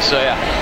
I'll.